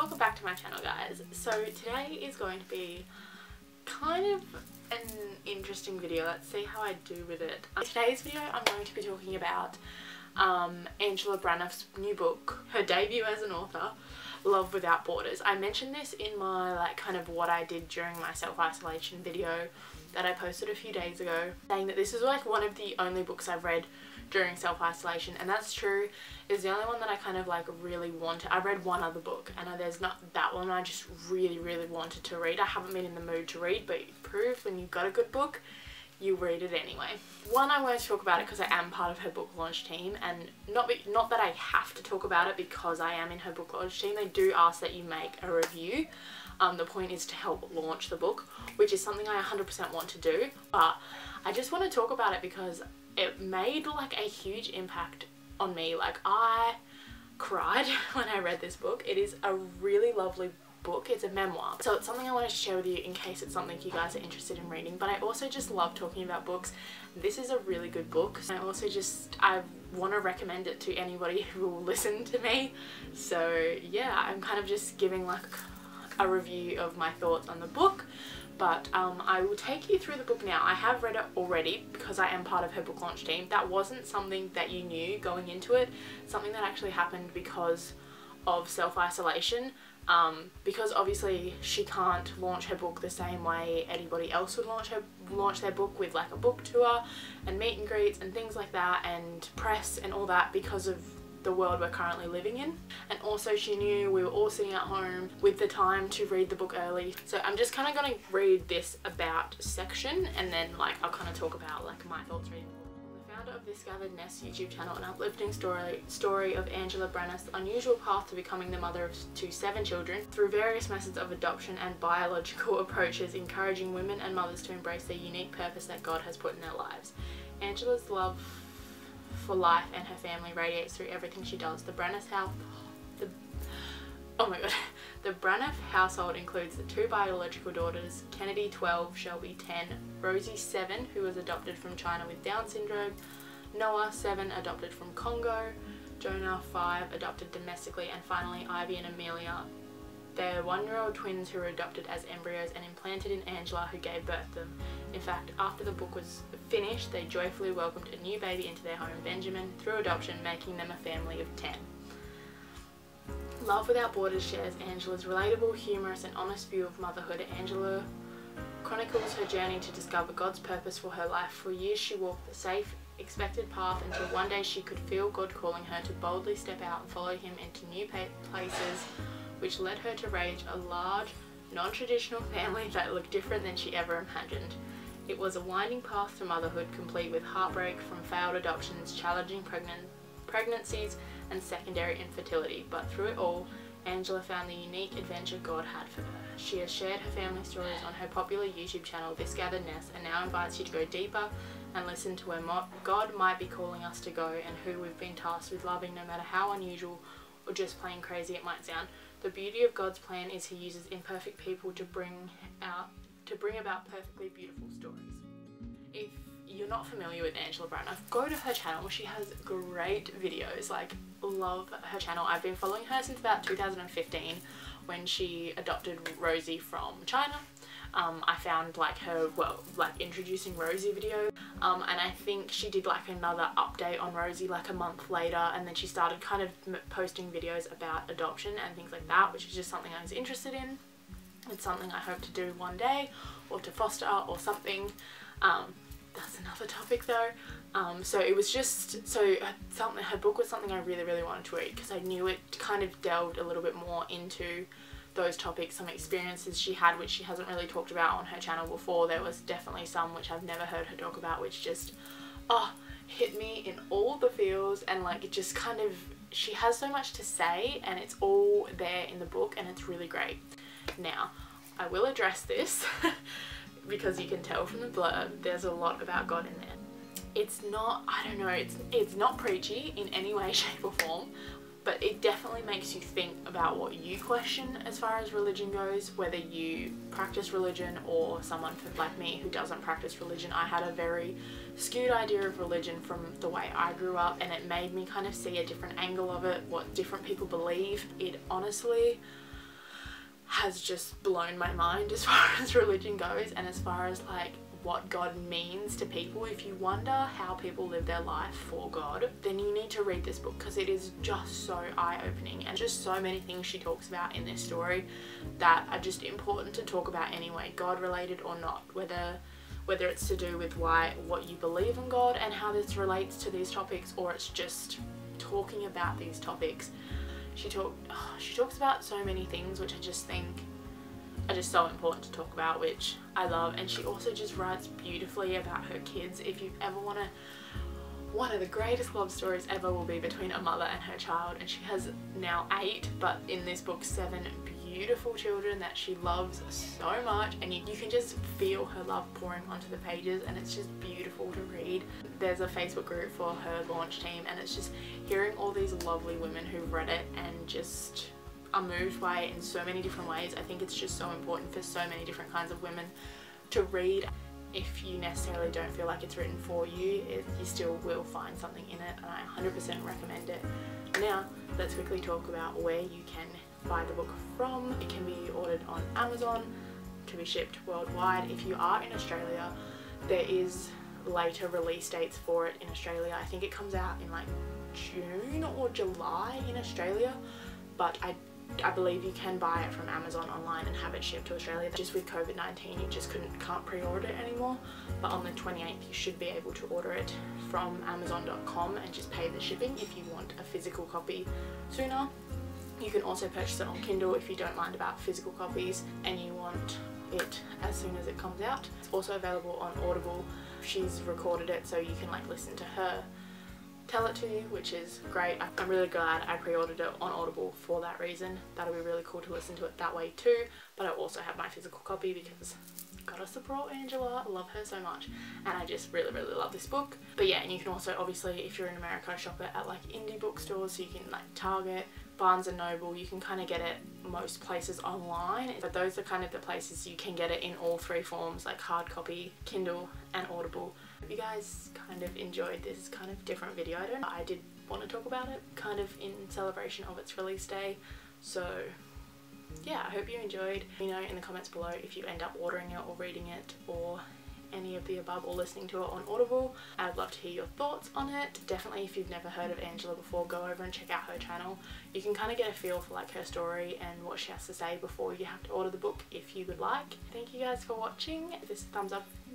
welcome back to my channel guys. So today is going to be kind of an interesting video. Let's see how I do with it. In today's video I'm going to be talking about um, Angela Braniff's new book, her debut as an author, Love Without Borders. I mentioned this in my like kind of what I did during my self-isolation video that I posted a few days ago saying that this is like one of the only books I've read during self-isolation and that's true is the only one that I kind of like really wanted I read one other book and there's not that one I just really really wanted to read I haven't been in the mood to read but proves when you've got a good book you read it anyway. One, I won't talk about it because I am part of her book launch team and not be, not that I have to talk about it because I am in her book launch team. They do ask that you make a review. Um, the point is to help launch the book, which is something I 100% want to do. But I just want to talk about it because it made like a huge impact on me. Like I cried when I read this book. It is a really lovely book. It's a memoir. So it's something I wanted to share with you in case it's something you guys are interested in reading. But I also just love talking about books. This is a really good book. I also just, I want to recommend it to anybody who will listen to me. So yeah, I'm kind of just giving like a review of my thoughts on the book but um, I will take you through the book now. I have read it already because I am part of her book launch team. That wasn't something that you knew going into it, something that actually happened because of self-isolation um, because obviously she can't launch her book the same way anybody else would launch her launch their book with like a book tour and meet and greets and things like that and press and all that because of the world we're currently living in. And also she knew we were all sitting at home with the time to read the book early. So I'm just kind of going to read this about section and then like I'll kind of talk about like my thoughts reading the founder of this Gathered Nest YouTube channel, an uplifting story story of Angela Braniff's unusual path to becoming the mother of to seven children through various methods of adoption and biological approaches, encouraging women and mothers to embrace their unique purpose that God has put in their lives. Angela's love for life and her family radiates through everything she does. The Braniff house, the oh my god, the Braniff household includes the two biological daughters, Kennedy 12, Shelby 10, Rosie 7, who was adopted from China with Down syndrome, Noah 7, adopted from Congo, Jonah 5, adopted domestically, and finally Ivy and Amelia, they're one-year-old twins who were adopted as embryos and implanted in Angela who gave birth to them. In fact, after the book was finished, they joyfully welcomed a new baby into their home, Benjamin, through adoption, making them a family of 10. Love Without Borders shares Angela's relatable, humorous and honest view of motherhood. Angela chronicles her journey to discover God's purpose for her life. For years she walked the safe, expected path until one day she could feel God calling her to boldly step out and follow him into new places which led her to raise a large, non-traditional family that looked different than she ever imagined. It was a winding path to motherhood complete with heartbreak from failed adoptions, challenging pregnant pregnancies and secondary infertility, but through it all, Angela found the unique adventure God had for her. She has shared her family stories on her popular YouTube channel, This Gathered Nest, and now invites you to go deeper and listen to where God might be calling us to go and who we've been tasked with loving no matter how unusual or just plain crazy it might sound. The beauty of God's plan is he uses imperfect people to bring out to bring about perfectly beautiful stories. If you're not familiar with Angela Braniff, go to her channel. She has great videos. Like, love her channel. I've been following her since about 2015 when she adopted Rosie from China. Um, I found like her, well, like introducing Rosie video um, and I think she did like another update on Rosie like a month later and then she started kind of posting videos about adoption and things like that which is just something I was interested in. It's something I hope to do one day or to foster or something. Um, that's another topic though. Um, so it was just, so something, her book was something I really, really wanted to read because I knew it kind of delved a little bit more into those topics, some experiences she had which she hasn't really talked about on her channel before. There was definitely some which I've never heard her talk about which just, oh, hit me in all the feels and like it just kind of, she has so much to say and it's all there in the book and it's really great. Now, I will address this because you can tell from the blurb there's a lot about God in there. It's not, I don't know, it's, it's not preachy in any way, shape or form but it definitely makes you think about what you question as far as religion goes, whether you practice religion or someone like me who doesn't practice religion. I had a very skewed idea of religion from the way I grew up and it made me kind of see a different angle of it, what different people believe. It honestly has just blown my mind as far as religion goes and as far as like what God means to people. If you wonder how people live their life for God, then you need to read this book because it is just so eye-opening and just so many things she talks about in this story that are just important to talk about anyway, God related or not, whether whether it's to do with why what you believe in God and how this relates to these topics or it's just talking about these topics. She talk oh, she talks about so many things which I just think are just so important to talk about which I love. And she also just writes beautifully about her kids. If you ever want to one of the greatest love stories ever will be between a mother and her child. And she has now eight but in this book seven beautiful children that she loves so much. And you, you, can just feel her love pouring onto the pages and it's just beautiful to read. There's a Facebook group for her launch team and it's just hearing all these lovely women who've read it and just are moved by in so many different ways. I think it's just so important for so many different kinds of women to read if you necessarily don't feel like it's written for you, it, you still will find something in it and I 100% recommend it. Now, let's quickly talk about where you can buy the book from. It can be ordered on Amazon to be shipped worldwide. If you are in Australia, there is later release dates for it in Australia. I think it comes out in like June or July in Australia, but I I believe you can buy it from Amazon online and have it shipped to Australia. Just with COVID-19 you just couldn't can't pre-order it anymore but on the 28th you should be able to order it from amazon.com and just pay the shipping if you want a physical copy sooner. You can also purchase it on Kindle if you don't mind about physical copies and you want it as soon as it comes out. It's also available on Audible. She's recorded it so you can like listen to her tell it to you which is great. I'm really glad I pre-ordered it on Audible for that reason. That'll be really cool to listen to it that way too but I also have my physical copy because gotta support Angela. I love her so much and I just really really love this book. But yeah and you can also obviously if you're in America shop it at like indie bookstores so you can like Target, Barnes and Noble, you can kind of get it most places online but those are kind of the places you can get it in all three forms like hard copy, Kindle and Audible. You guys kind of enjoyed this kind of different video, I don't I did want to talk about it kind of in celebration of its release day so yeah, I hope you enjoyed. Let me know in the comments below if you end up ordering it or reading it or any of the above or listening to it on Audible. I'd love to hear your thoughts on it. Definitely if you've never heard of Angela before, go over and check out her channel. You can kind of get a feel for like her story and what she has to say before you have to order the book if you would like. Thank you guys for watching. This thumbs up